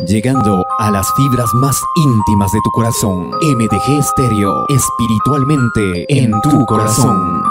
llegando a las fibras más íntimas de tu corazón. MDG Stereo, espiritualmente en tu corazón.